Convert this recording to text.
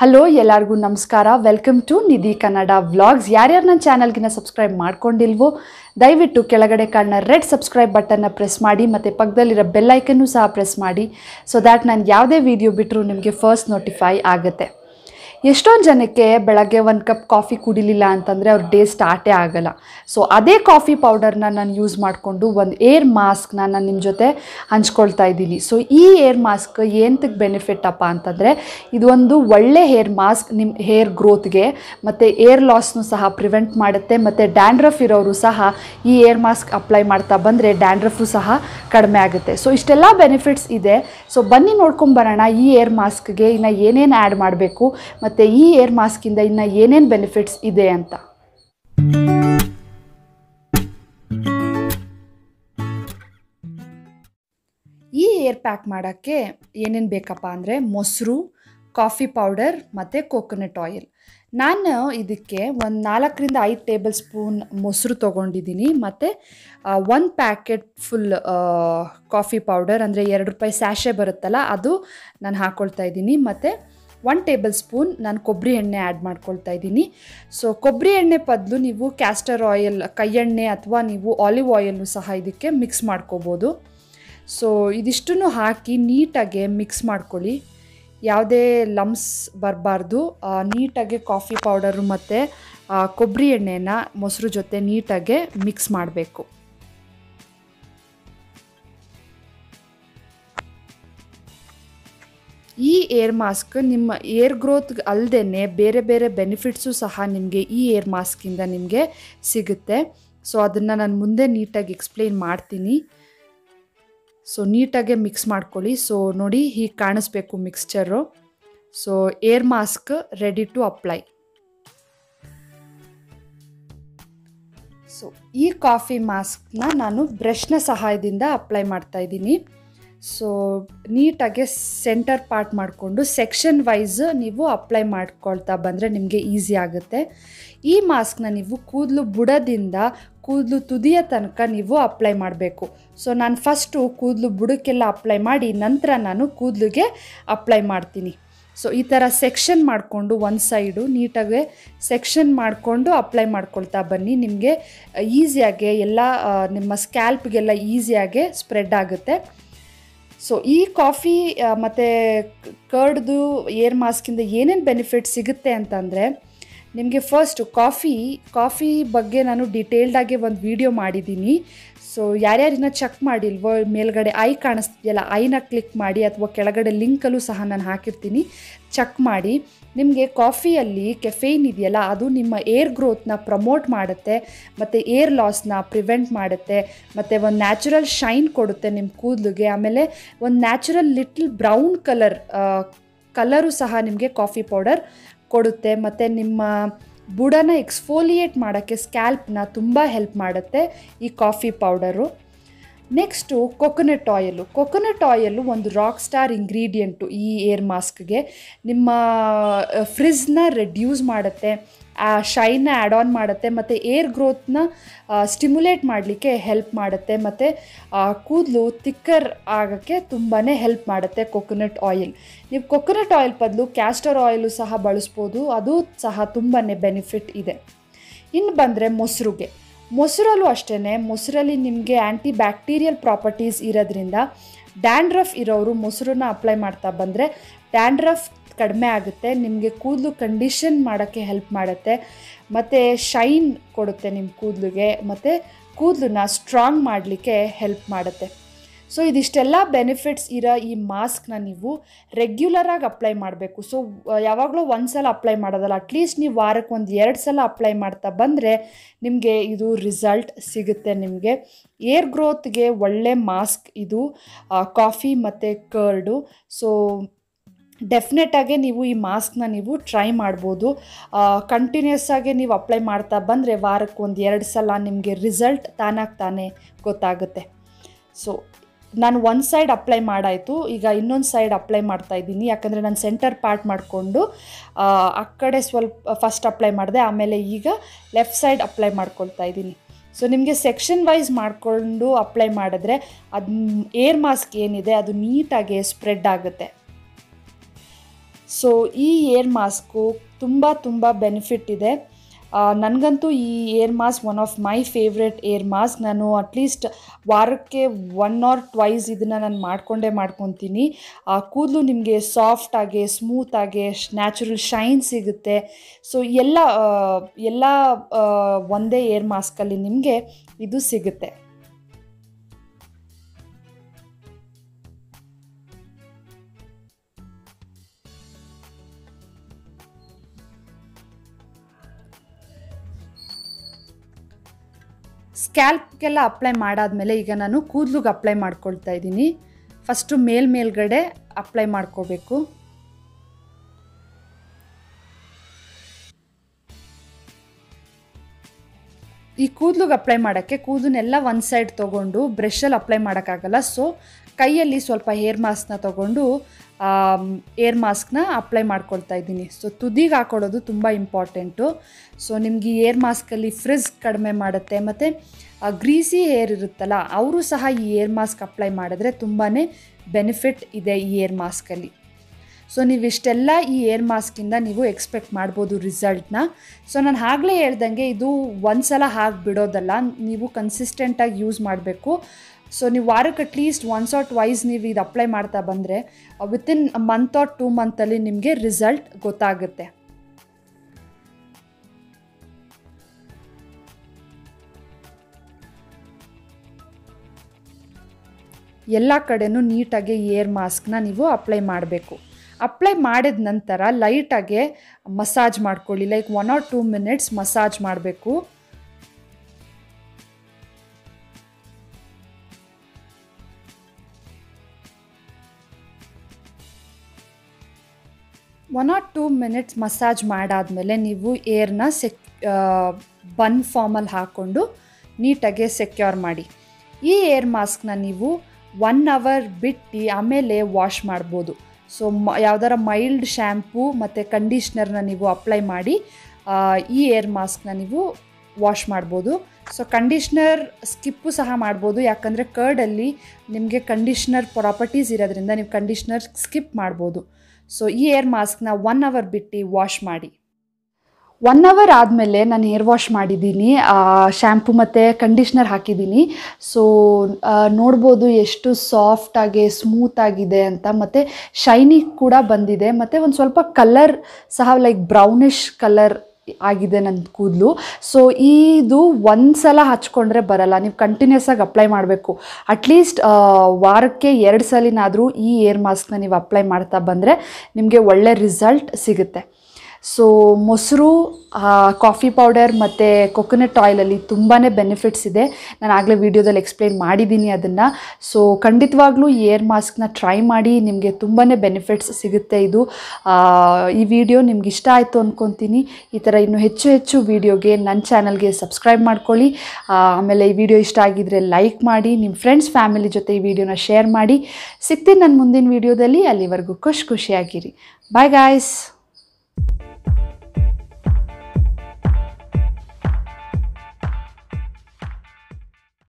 Hello ಎಲ್ಲರಿಗೂ ನಮಸ್ಕಾರ. Welcome to Nidhi Kannada vlogs ಯಾರ್ಯಾರು ನನ್ನ ಚಾನಲ್ಗಿನ ಸಬ್ಸ್ಕ್ರೈಬ್ ಮಾಡ್ಕೊಂಡಿಲ್ವೋ, ದಯವಿಟ್ಟು ಕೆಳಗಡೆ ಕಾಣೋ ರೆಡ್ ಸಬ್ಸ್ಕ್ರೈಬ್ ಬಟನ್ನ ಪ್ರೆಸ್ ಮಾಡಿ, ಮತ್ತು ಪಕ್ಕದಲ್ಲಿರೋ ಬೆಲ್ಲೈಕನ್ನು ಸಹ ಪ್ರೆಸ್ ಮಾಡಿ ಸೊ ದ್ಯಾಟ್ ನಾನು ಯಾವುದೇ ವಿಡಿಯೋ ಬಿಟ್ಟರೂ ನಿಮಗೆ ಫಸ್ಟ್ ನೋಟಿಫೈ ಆಗುತ್ತೆ. ಎಷ್ಟೊಂದು ಜನಕ್ಕೆ ಬೆಳಗ್ಗೆ ಒಂದು ಕಪ್ ಕಾಫಿ ಕುಡಿಲಿಲ್ಲ ಅಂತಂದರೆ ಅವ್ರ ಡೇ ಸ್ಟಾರ್ಟೇ ಆಗಲ್ಲ. ಸೊ ಅದೇ ಕಾಫಿ ಪೌಡರ್ನ ನಾನು ಯೂಸ್ ಮಾಡಿಕೊಂಡು ಒಂದು ಏರ್ ಮಾಸ್ಕ್ನ ನಾನು ನಿಮ್ಮ ಜೊತೆ ಹಂಚ್ಕೊಳ್ತಾ ಇದ್ದೀನಿ. ಸೊ ಈ ಏರ್ ಮಾಸ್ಕ್ ಏನಕ್ಕೆ ಬೆನಿಫಿಟ್ ಅಪ್ಪ ಅಂತಂದರೆ ಇದೊಂದು ಒಳ್ಳೆ ಹೇರ್ ಮಾಸ್ಕ್ ನಿಮ್ಮ ಹೇರ್ ಗ್ರೋತ್ಗೆ ಮತ್ತು ಏರ್ ಲಾಸ್ನು ಸಹ ಪ್ರಿವೆಂಟ್ ಮಾಡುತ್ತೆ. ಮತ್ತು ಡ್ಯಾಂಡ್ರಫ್ ಇರೋರು ಸಹ ಈ ಏರ್ ಮಾಸ್ಕ್ ಅಪ್ಲೈ ಮಾಡ್ತಾ ಬಂದರೆ ಡ್ಯಾಂಡ್ರಫು ಸಹ ಕಡಿಮೆ ಆಗುತ್ತೆ. ಸೊ ಇಷ್ಟೆಲ್ಲ ಬೆನಿಫಿಟ್ಸ್ ಇದೆ. ಸೊ ಬನ್ನಿ ನೋಡ್ಕೊಂಬರೋಣ ಈ ಏರ್ ಮಾಸ್ಕ್ಗೆ ಇನ್ನು ಏನೇನು ಆ್ಯಡ್ ಮಾಡಬೇಕು. ಮತ್ತು ಈ ಏರ್ ಮಾಸ್ಕಿಂದ ಇನ್ನು ಏನೇನು ಬೆನಿಫಿಟ್ಸ್ ಇದೆ ಅಂತ. ಈ ಏರ್ ಪ್ಯಾಕ್ ಮಾಡೋಕ್ಕೆ ಏನೇನು ಬೇಕಪ್ಪ ಅಂದರೆ ಮೊಸರು, ಕಾಫಿ ಪೌಡರ್ ಮತ್ತು ಕೋಕೋನಟ್ ಆಯಿಲ್. ನಾನು ಇದಕ್ಕೆ ಒಂದು ನಾಲ್ಕರಿಂದ ಐದು ಟೇಬಲ್ ಸ್ಪೂನ್ ಮೊಸರು ತೊಗೊಂಡಿದ್ದೀನಿ. ಮತ್ತು ಒಂದು ಪ್ಯಾಕೆಟ್ ಫುಲ್ ಕಾಫಿ ಪೌಡರ್ ಅಂದರೆ ಎರಡು ರೂಪಾಯಿ ಸ್ಯಾಶೆ ಬರುತ್ತಲ್ಲ, ಅದು ನಾನು ಹಾಕ್ಕೊಳ್ತಾ ಇದ್ದೀನಿ. ಮತ್ತು ಒನ್ ಟೇಬಲ್ ಸ್ಪೂನ್ ನಾನು ಕೊಬ್ಬರಿ ಎಣ್ಣೆ ಆ್ಯಡ್ ಮಾಡ್ಕೊಳ್ತಾ ಇದ್ದೀನಿ. ಸೊ ಕೊಬ್ಬರಿ ಎಣ್ಣೆ ಬದಲು ನೀವು ಕ್ಯಾಸ್ಟರ್ ಆಯಿಲ್ ಕೈ ಎಣ್ಣೆ ಅಥವಾ ನೀವು ಆಲಿವ್ ಆಯಿಲ್ನು ಸಹ ಇದಕ್ಕೆ ಮಿಕ್ಸ್ ಮಾಡ್ಕೋಬೋದು. ಸೊ ಇದಿಷ್ಟನ್ನು ಹಾಕಿ ನೀಟಾಗೆ ಮಿಕ್ಸ್ ಮಾಡ್ಕೊಳ್ಳಿ. ಯಾವುದೇ ಲಮ್ಸ್ ಬರಬಾರ್ದು. ನೀಟಾಗೆ ಕಾಫಿ ಪೌಡರು ಮತ್ತು ಕೊಬ್ಬರಿ ಎಣ್ಣೆನ ಮೊಸರು ಜೊತೆ ನೀಟಾಗೆ ಮಿಕ್ಸ್ ಮಾಡಬೇಕು. ಏರ್ ಮಾಸ್ಕ್, ನಿಮ್ಮ ಏರ್ ಗ್ರೋತ್ ಅಲ್ಲದೆ ಬೇರೆ ಬೇರೆ ಬೆನಿಫಿಟ್ಸು ಸಹ ನಿಮಗೆ ಈ ಏರ್ ಮಾಸ್ಕಿಂದ ನಿಮಗೆ ಸಿಗುತ್ತೆ. ಸೊ ಅದನ್ನು ನಾನು ಮುಂದೆ ನೀಟಾಗಿ ಎಕ್ಸ್ಪ್ಲೇನ್ ಮಾಡ್ತೀನಿ. ಸೊ ನೀಟಾಗೆ ಮಿಕ್ಸ್ ಮಾಡ್ಕೊಳ್ಳಿ. ಸೊ ನೋಡಿ ಹೀಗೆ ಕಾಣಿಸ್ಬೇಕು mixture so hair mask ready to apply so ಈ ಕಾಫಿ ಮಾಸ್ಕ್ನ ನಾನು ಬ್ರಷ್ನ ಸಹಾಯದಿಂದ ಅಪ್ಲೈ ಮಾಡ್ತಾ ಇದ್ದೀನಿ. ಸೊ ನೀಟಾಗೆ ಸೆಂಟರ್ ಪಾರ್ಟ್ ಮಾಡಿಕೊಂಡು ಸೆಕ್ಷನ್ ವೈಸ್ ನೀವು ಅಪ್ಲೈ ಮಾಡ್ಕೊಳ್ತಾ ಬಂದರೆ ನಿಮಗೆ ಈಸಿ ಆಗುತ್ತೆ. ಈ ಮಾಸ್ಕ್ನ ನೀವು ಕೂದಲು ಬುಡದಿಂದ ಕೂದಲು ತುದಿಯ ತನಕ ನೀವು ಅಪ್ಲೈ ಮಾಡಬೇಕು. ಸೊ ನಾನು ಫಸ್ಟು ಕೂದಲು ಬುಡಕ್ಕೆಲ್ಲ ಅಪ್ಲೈ ಮಾಡಿ ನಂತರ ನಾನು ಕೂದಲಿಗೆ ಅಪ್ಲೈ ಮಾಡ್ತೀನಿ. ಸೊ ಈ ಥರ ಸೆಕ್ಷನ್ ಮಾಡಿಕೊಂಡು ಒಂದು ಸೈಡು ನೀಟಾಗಿ ಸೆಕ್ಷನ್ ಮಾಡಿಕೊಂಡು ಅಪ್ಲೈ ಮಾಡ್ಕೊಳ್ತಾ ಬನ್ನಿ. ನಿಮಗೆ ಈಸಿಯಾಗೆ ಎಲ್ಲ ನಿಮ್ಮ ಸ್ಕ್ಯಾಲ್ಪ್ಗೆಲ್ಲ ಈಸಿಯಾಗೆ ಸ್ಪ್ರೆಡ್ ಆಗುತ್ತೆ. ಸೊ ಈ ಕಾಫಿ ಮತ್ತು ಕರ್ಡ್ದು ಏರ್ ಮಾಸ್ಕಿಂದ ಏನೇನು ಬೆನಿಫಿಟ್ ಸಿಗುತ್ತೆ ಅಂತಂದರೆ ನಿಮಗೆ ಫಸ್ಟು ಕಾಫಿ ಕಾಫಿ ಬಗ್ಗೆ ನಾನು ಡಿಟೇಲ್ಡಾಗಿ ಒಂದು ವಿಡಿಯೋ ಮಾಡಿದ್ದೀನಿ ಸೊ ಯಾರ್ಯಾರಿನ ಚೆಕ್ ಮಾಡಿಲ್ವೋ, ಮೇಲ್ಗಡೆ ಐ ಕಾಣಿಸ್ತಿದೆಯಲ್ಲ ಐನ ಕ್ಲಿಕ್ ಮಾಡಿ ಅಥವಾ ಕೆಳಗಡೆ ಲಿಂಕಲ್ಲೂ ಸಹ ನಾನು ಹಾಕಿರ್ತೀನಿ. ಚೆಕ್ ಮಾಡಿ. ನಿಮಗೆ ಕಾಫಿಯಲ್ಲಿ ಕೆಫೇನ್ ಇದೆಯಲ್ಲ, ಅದು ನಿಮ್ಮ ಏರ್ ಗ್ರೋತ್ನ ಪ್ರಮೋಟ್ ಮಾಡುತ್ತೆ, ಮತ್ತು ಏರ್ ಲಾಸ್ನ ಪ್ರಿವೆಂಟ್ ಮಾಡುತ್ತೆ, ಮತ್ತು ಒಂದು ನ್ಯಾಚುರಲ್ ಶೈನ್ ಕೊಡುತ್ತೆ ನಿಮ್ಮ ಕೂದಲಿಗೆ, ಆಮೇಲೆ ಒಂದು natural little brown colour colour ಸಹ ನಿಮಗೆ ಕಾಫಿ ಪೌಡರ್ ಕೊಡುತ್ತೆ, ಮತ್ತು ನಿಮ್ಮ ಬುಡನ ಎಕ್ಸ್ಫೋಲಿಯೇಟ್ ಮಾಡೋಕ್ಕೆ ಸ್ಕ್ಯಾಲ್ಪ್ನ ತುಂಬ ಹೆಲ್ಪ್ ಮಾಡುತ್ತೆ ಈ coffee powder next coconut oil coconut oil ಒಂದು ರಾಕ್ ಸ್ಟಾರ್ ಇಂಗ್ರೀಡಿಯೆಂಟು ಈ ಏರ್ ಮಾಸ್ಕ್ಗೆ ನಿಮ್ಮ ಫ್ರಿಜ್ನ ರೆಡ್ಯೂಸ್ ಮಾಡುತ್ತೆ. ಆ ಶೈನ್ನ ಆ್ಯಡ್ ಆನ್ ಮಾಡುತ್ತೆ, ಮತ್ತು ಏರ್ ಗ್ರೋತ್ನ ಸ್ಟಿಮ್ಯುಲೇಟ್ ಮಾಡಲಿಕ್ಕೆ ಹೆಲ್ಪ್ ಮಾಡುತ್ತೆ, ಮತ್ತು ಕೂದಲು ತಿಕ್ಕರ್ ಆಗೋಕ್ಕೆ ತುಂಬಾ ಹೆಲ್ಪ್ ಮಾಡುತ್ತೆ ಕೊಕೊನಟ್ ಆಯಿಲ್ ನೀವು ಕೊಕೊನಟ್ ಆಯಿಲ್ ಬದಲು ಕ್ಯಾಸ್ಟರ್ ಆಯಿಲು ಸಹ ಬಳಸ್ಬೋದು, ಅದು ಸಹ ತುಂಬಾ ಬೆನಿಫಿಟ್ ಇದೆ. ಇನ್ನು ಬಂದರೆ ಮೊಸರುಗೆ. ಮೊಸರಲ್ಲೂ ಅಷ್ಟೇ ಮೊಸರಲ್ಲಿ ನಿಮಗೆ ಆ್ಯಂಟಿ ಬ್ಯಾಕ್ಟೀರಿಯಲ್ ಪ್ರಾಪರ್ಟೀಸ್ ಇರೋದ್ರಿಂದ ಡ್ಯಾಂಡ್ರಫ್ ಇರೋರು ಮೊಸರನ್ನ ಅಪ್ಲೈ ಮಾಡ್ತಾ ಬಂದರೆ ಡ್ಯಾಂಡ್ರಫ್ ಕಡಿಮೆ ಆಗುತ್ತೆ, ನಿಮಗೆ ಕೂದಲು ಕಂಡೀಷನ್ ಮಾಡೋಕ್ಕೆ ಹೆಲ್ಪ್ ಮಾಡುತ್ತೆ, ಮತ್ತು ಶೈನ್ ಕೊಡುತ್ತೆ ನಿಮ್ಮ ಕೂದಲಿಗೆ, ಮತ್ತು ಕೂದಲನ್ನ ಸ್ಟ್ರಾಂಗ್ ಮಾಡಲಿಕ್ಕೆ ಹೆಲ್ಪ್ ಮಾಡುತ್ತೆ. ಸೊ ಇದಿಷ್ಟೆಲ್ಲ ಬೆನಿಫಿಟ್ಸ್ ಇರೋ ಈ ಮಾಸ್ಕ್ನ ನೀವು ರೆಗ್ಯುಲರಾಗಿ ಅಪ್ಲೈ ಮಾಡಬೇಕು. ಸೊ ಯಾವಾಗಲೂ ಒಂದು ಸಲ ಅಪ್ಲೈ ಮಾಡೋದಲ್ಲ ಅಟ್ಲೀಸ್ಟ್ ನೀವು ವಾರಕ್ಕೆ ಒಂದು ಎರಡು ಸಲ ಅಪ್ಲೈ ಮಾಡ್ತಾ ಬಂದರೆ ನಿಮಗೆ ಇದು ರಿಸಲ್ಟ್ ಸಿಗುತ್ತೆ ನಿಮಗೆ. ಏರ್ ಗ್ರೋತ್ಗೆ ಒಳ್ಳೆ ಮಾಸ್ಕ್ ಇದು ಕಾಫಿ ಮತ್ತು ಕರ್ಡು ಸೊ ಡೆಫಿನೆಟಾಗಿ ನೀವು ಈ ಮಾಸ್ಕ್ನ ನೀವು ಟ್ರೈ ಮಾಡ್ಬೋದು. ಕಂಟಿನ್ಯೂಸ್ ಆಗಿ ನೀವು ಅಪ್ಲೈ ಮಾಡ್ತಾ ಬಂದರೆ ವಾರಕ್ಕೆ ಒಂದು ಎರಡು ಸಲ ನಿಮಗೆ ರಿಸಲ್ಟ್ ತಾನಾಗಿ ತಾನೇ ಗೊತ್ತಾಗುತ್ತೆ. ಸೊ ನಾನು ಒಂದು ಸೈಡ್ ಅಪ್ಲೈ ಮಾಡಾಯಿತು. ಈಗ ಇನ್ನೊಂದು ಸೈಡ್ ಅಪ್ಲೈ ಮಾಡ್ತಾ ಇದ್ದೀನಿ. ಯಾಕಂದರೆ ನಾನು ಸೆಂಟರ್ ಪಾರ್ಟ್ ಮಾಡಿಕೊಂಡು, ಆ ಕಡೆ ಸ್ವಲ್ಪ ಫಸ್ಟ್ ಅಪ್ಲೈ ಮಾಡಿದೆ, ಆಮೇಲೆ ಈಗ ಲೆಫ್ಟ್ ಸೈಡ್ ಅಪ್ಲೈ ಮಾಡ್ಕೊಳ್ತಾ ಇದ್ದೀನಿ. ಸೊ ನಿಮಗೆ ಸೆಕ್ಷನ್ ವೈಸ್ ಮಾಡಿಕೊಂಡು ಅಪ್ಲೈ ಮಾಡಿದ್ರೆ ಅದು ಏರ್ ಮಾಸ್ಕ್ ಏನಿದೆ, ಅದು ನೀಟಾಗಿ ಸ್ಪ್ರೆಡ್ ಆಗುತ್ತೆ. ಸೊ ಈ ಏರ್ ಮಾಸ್ಕು ತುಂಬ ತುಂಬ ಬೆನಿಫಿಟ್ ಇದೆ. ನನಗಂತೂ ಈ hair mask one of my favourite hair mask ನಾನು ಅಟ್ಲೀಸ್ಟ್ ವಾರಕ್ಕೆ ಒನ್ ಆರ್ ಟ್ವೈಸ್ ಇದನ್ನು ನಾನು ಮಾಡಿಕೊಂಡೇ ಮಾಡ್ಕೊತೀನಿ. ಕೂದಲು ನಿಮಗೆ ಸಾಫ್ಟಾಗೆ ಸ್ಮೂತಾಗೆ ನ್ಯಾಚುರಲ್ ಶೈನ್ ಸಿಗುತ್ತೆ. ಸೊ ಎಲ್ಲ ಎಲ್ಲ ಒಂದೇ ಏರ್ ಮಾಸ್ಕಲ್ಲಿ ನಿಮಗೆ ಇದು ಸಿಗುತ್ತೆ. ಸ್ಕ್ಯಾಲ್ಪ್ಗೆಲ್ಲ ಅಪ್ಲೈ ಮಾಡಾದಮೇಲೆ ಈಗ ನಾನು ಕೂದಲಿಗೆ ಅಪ್ಲೈ ಮಾಡ್ಕೊಳ್ತಾ ಇದ್ದೀನಿ. ಫಸ್ಟು ಮೇಲ್ ಮೇಲ್ಗಡೆ ಅಪ್ಲೈ ಮಾಡ್ಕೋಬೇಕು. ಈ ಕೂದಲಿಗೆ ಅಪ್ಲೈ ಮಾಡೋಕ್ಕೆ ಕೂದಲನ್ನೆಲ್ಲ ಒಂದು ಸೈಡ್ ತೊಗೊಂಡು ಬ್ರಷಲ್ಲಿ ಅಪ್ಲೈ ಮಾಡೋಕ್ಕಾಗಲ್ಲ. ಸೊ ಕೈಯಲ್ಲಿ ಸ್ವಲ್ಪ ಹೇರ್ ಮಾಸ್ಕ್ನ ತೊಗೊಂಡು ಏರ್ ಮಾಸ್ಕ್ನ ಅಪ್ಲೈ ಮಾಡ್ಕೊಳ್ತಾ ಇದ್ದೀನಿ. ಸೊ ತುದಿಗೆ ಹಾಕೊಳ್ಳೋದು ತುಂಬ ಇಂಪಾರ್ಟೆಂಟು ಸೊ ನಿಮಗೆ ಏರ್ ಮಾಸ್ಕಲ್ಲಿ ಫ್ರಿಜ್ ಕಡಿಮೆ ಮಾಡುತ್ತೆ. ಮತ್ತು ಗ್ರೀಸಿ ಹೇರ್ ಇರುತ್ತಲ್ಲ, ಅವರು ಸಹ ಈ ಏರ್ ಮಾಸ್ಕ್ ಅಪ್ಲೈ ಮಾಡಿದ್ರೆ ತುಂಬಾ ಬೆನಿಫಿಟ್ ಇದೆ ಈ ಏರ್ ಮಾಸ್ಕಲ್ಲಿ ಸೊ ನೀವು ಇಷ್ಟೆಲ್ಲ ಈ ಏರ್ ಮಾಸ್ಕಿಂದ ನೀವು ಎಕ್ಸ್ಪೆಕ್ಟ್ ಮಾಡ್ಬೋದು ರಿಸಲ್ಟ್ನ ಸೊ ನಾನು ಆಗಲೇ ಹೇಳ್ದಂಗೆ ಇದು ಒಂದು ಸಲ ಹಾಕಿ ಬಿಡೋದಲ್ಲ ನೀವು ಕನ್ಸಿಸ್ಟೆಂಟಾಗಿ ಯೂಸ್ ಮಾಡಬೇಕು. ಸೊ ನೀವು ವಾರಕ್ಕೆ ಅಟ್ಲೀಸ್ಟ್ ಒನ್ಸ್ ಆರ್ ಟ್ವೈಸ್ ನೀವು ಇದು ಅಪ್ಲೈ ಮಾಡ್ತಾ ಬಂದರೆ ವಿತಿನ್ ಮಂತ್ ಆರ್ ಟೂ ಮಂತಲ್ಲಿ ನಿಮಗೆ ರಿಸಲ್ಟ್ ಗೊತ್ತಾಗುತ್ತೆ. ಎಲ್ಲ ಕಡೆನೂ ನೀಟಾಗಿ ಏರ್ ಮಾಸ್ಕ್ನ ನೀವು ಅಪ್ಲೈ ಮಾಡಬೇಕು. ಅಪ್ಲೈ ಮಾಡಿದ ನಂತರ ಲೈಟಾಗೆ ಮಸಾಜ್ ಮಾಡ್ಕೊಳ್ಳಿ like one or two minutes massage ಮಾಡಬೇಕು. One or two minutes massage ಮಾಡಾದಮೇಲೆ ನೀವು ಏರ್ನ ಸೆಕ್ ಬನ್ ಫಾರ್ಮಲ್ಲಿ ಹಾಕ್ಕೊಂಡು ನೀಟಾಗಿ ಸೆಕ್ಯೂರ್ ಮಾಡಿ. ಈ ಏರ್ ಮಾಸ್ಕ್ನ ನೀವು ಒನ್ ಅವರ್ ಬಿಟ್ಟು ಆಮೇಲೆ ವಾಶ್ ಮಾಡ್ಬೋದು. ಸೊ ಮ ಯಾವ್ದಾರ ಮೈಲ್ಡ್ ಶ್ಯಾಂಪೂ ಮತ್ತು ಕಂಡೀಷ್ನರ್ನ ನೀವು ಅಪ್ಲೈ ಮಾಡಿ ಈ ಏರ್ ಮಾಸ್ಕ್ನ ನೀವು ವಾಶ್ ಮಾಡ್ಬೋದು. ಸೊ ಕಂಡೀಷ್ನರ್ ಸ್ಕಿಪ್ಪು ಸಹ ಮಾಡ್ಬೋದು. ಯಾಕಂದರೆ ಕರ್ಡಲ್ಲಿ ನಿಮಗೆ ಕಂಡೀಷ್ನರ್ ಪ್ರಾಪರ್ಟೀಸ್ ಇರೋದ್ರಿಂದ ನೀವು ಕಂಡೀಷ್ನರ್ ಸ್ಕಿಪ್ ಮಾಡ್ಬೋದು. ಸೊ ಈ ಏರ್ ಮಾಸ್ಕ್ನ ಒನ್ ಅವರ್ ಬಿಟ್ಟು ವಾಶ್ ಮಾಡಿ. ಒನ್ ಅವರ್ ಆದಮೇಲೆ ನಾನು ಹೇರ್ ವಾಶ್ ಮಾಡಿದ್ದೀನಿ ಶ್ಯಾಂಪು ಮತ್ತು ಕಂಡೀಷ್ನರ್ ಹಾಕಿದ್ದೀನಿ. ಸೊ ನೋಡ್ಬೋದು ಎಷ್ಟು ಸಾಫ್ಟಾಗಿ ಸ್ಮೂತಾಗಿದೆ ಅಂತ. ಮತ್ತು ಶೈನಿ ಕೂಡ ಬಂದಿದೆ. ಮತ್ತು ಒಂದು ಸ್ವಲ್ಪ ಕಲರ್ ಸಹ ಲೈಕ್ ಬ್ರೌನಿಷ್ ಕಲರ್ ಆಗಿದೆ ನನ್ನ ಕೂದಲು. ಸೊ ಇದು ಒಂದು ಸಲ ಹಚ್ಕೊಂಡ್ರೆ ಬರಲ್ಲ. ನೀವು ಕಂಟಿನ್ಯೂಸ್ ಆಗಿ ಅಪ್ಲೈ ಮಾಡಬೇಕು. ಅಟ್ಲೀಸ್ಟ್ ವಾರಕ್ಕೆ ಎರಡು ಸಲಿನಾದರೂ ಈ ಏರ್ ಮಾಸ್ಕ್ನ ನೀವು ಅಪ್ಲೈ ಮಾಡ್ತಾ ಬಂದರೆ ನಿಮಗೆ ಒಳ್ಳೆ ರಿಸಲ್ಟ್ ಸಿಗುತ್ತೆ. ಸೊ ಮೊಸರು ಕಾಫಿ ಪೌಡರ್ ಮತ್ತು ಕೊಕೊನಟ್ ಆಯಿಲಲ್ಲಿ ತುಂಬಾ ಬೆನಿಫಿಟ್ಸ್ ಇದೆ. ನಾನು ಆಗಲೇ ವೀಡಿಯೋದಲ್ಲಿ ಎಕ್ಸ್ಪ್ಲೈನ್ ಮಾಡಿದ್ದೀನಿ ಅದನ್ನು. ಸೊ ಖಂಡಿತವಾಗ್ಲೂ ಏರ್ ಮಾಸ್ಕ್ನ ಟ್ರೈ ಮಾಡಿ, ನಿಮಗೆ ತುಂಬಾ ಬೆನಿಫಿಟ್ಸ್ ಸಿಗುತ್ತೆ ಇದು. ಈ ವಿಡಿಯೋ ನಿಮ್ಗೆ ಇಷ್ಟ ಆಯಿತು ಅಂದ್ಕೊತೀನಿ ಈ ಥರ ಇನ್ನೂ ಹೆಚ್ಚು ಹೆಚ್ಚು ವೀಡಿಯೋಗೆ ನನ್ನ ಚಾನಲ್ಗೆ ಸಬ್ಸ್ಕ್ರೈಬ್ ಮಾಡ್ಕೊಳ್ಳಿ. ಆಮೇಲೆ ಈ ವಿಡಿಯೋ ಇಷ್ಟ ಆಗಿದ್ರೆ ಲೈಕ್ ಮಾಡಿ ನಿಮ್ಮ ಫ್ರೆಂಡ್ಸ್ ಫ್ಯಾಮಿಲಿ ಜೊತೆ ಈ ವಿಡಿಯೋನ ಶೇರ್ ಮಾಡಿ. ಸಿಗ್ತೀನಿ ನನ್ನ ಮುಂದಿನ ವೀಡಿಯೋದಲ್ಲಿ ಅಲ್ಲಿವರೆಗೂ ಖುಷಿ ಖುಷಿಯಾಗಿರಿ. Bye guys